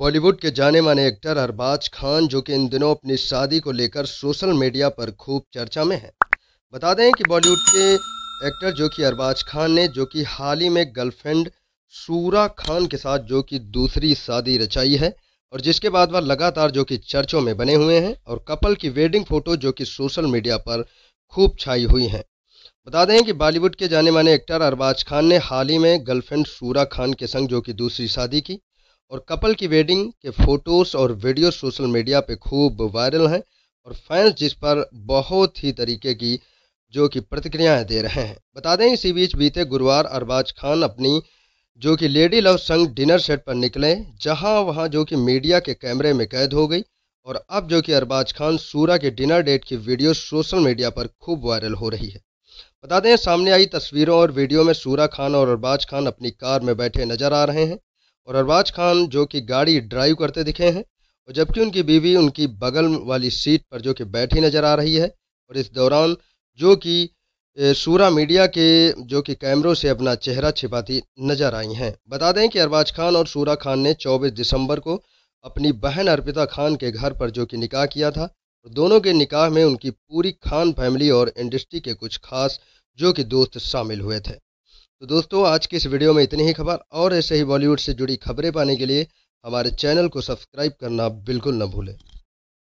बॉलीवुड के जाने माने एक्टर अरबाज खान, जो कि इन दिनों अपनी शादी को लेकर सोशल मीडिया पर खूब चर्चा में हैं। बता दें कि बॉलीवुड के एक्टर जो कि अरबाज खान ने, जो कि हाल ही में गर्लफ्रेंड सूरा खान के साथ जो कि दूसरी शादी रचाई है, और जिसके बाद वह लगातार जो कि चर्चों में बने हुए हैं, और कपल की वेडिंग फ़ोटो जो कि सोशल मीडिया पर खूब छाई हुई हैं। बता दें कि बॉलीवुड के जाने माने एक्टर अरबाज खान ने हाल ही में गर्लफ्रेंड सूरा खान के संग जो कि दूसरी शादी की और कपल की वेडिंग के फ़ोटोज़ और वीडियो सोशल मीडिया पे खूब वायरल हैं और फैंस जिस पर बहुत ही तरीके की, जो कि प्रतिक्रियाएँ दे रहे हैं। बता दें, इसी बीच बीते गुरुवार अरबाज खान अपनी, जो कि लेडी लव संग डिनर सेट पर निकले, जहाँ वहाँ जो कि मीडिया के कैमरे में कैद हो गई और अब जो कि अरबाज खान सूरा के डिनर डेट की वीडियो सोशल मीडिया पर खूब वायरल हो रही है। बता दें, सामने आई तस्वीरों और वीडियो में सूरा खान और अरबाज खान अपनी कार में बैठे नज़र आ रहे हैं। और अरबाज खान जो कि गाड़ी ड्राइव करते दिखे हैं, और जबकि उनकी बीवी उनकी बगल वाली सीट पर जो कि बैठी नज़र आ रही है, और इस दौरान जो कि सूरा मीडिया के जो कि कैमरों से अपना चेहरा छिपाती नज़र आई हैं। बता दें कि अरबाज खान और सूरा खान ने 24 दिसंबर को अपनी बहन अर्पिता खान के घर पर जो कि निकाह किया था दोनों के निकाह में उनकी पूरी खान फैमिली और इंडस्ट्री के कुछ खास जो कि दोस्त शामिल हुए थे। तो दोस्तों, आज की इस वीडियो में इतनी ही खबर और ऐसे ही बॉलीवुड से जुड़ी खबरें पाने के लिए हमारे चैनल को सब्सक्राइब करना बिल्कुल न भूलें।